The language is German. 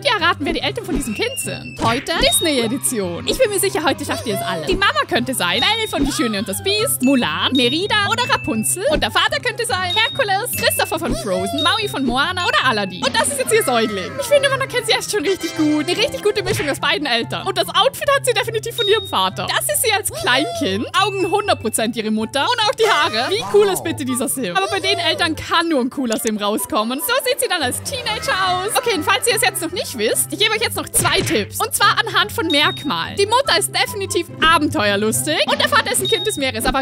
könnt ihr erraten, wer die Eltern von diesem Kind sind. Heute Disney-Edition. Ich bin mir sicher, heute schafft ihr es alle. Die Mama könnte sein Belle von Die Schöne und das Biest, Mulan, Merida oder Rapunzel. Und der Vater könnte sein Herkules, Christopher von Frozen, Maui von Moana oder Aladdin. Und das ist jetzt ihr Säugling. Ich finde, man erkennt sie erst schon richtig gut. Eine richtig gute Mischung aus beiden Eltern. Und das Outfit hat sie definitiv von ihrem Vater. Das ist sie als Kleinkind. Augen 100% ihre Mutter. Und auch die Haare. Wie cool ist bitte dieser Sim? Aber bei den Eltern kann nur ein cooler Sim rauskommen. So sieht sie dann als Teenager aus. Okay, und falls ihr es jetzt noch nicht wisst, ich gebe euch jetzt noch zwei Tipps. Und zwar anhand von Merkmalen. Die Mutter ist definitiv abenteuerlustig und der Vater ist ein Kind des Meeres, aber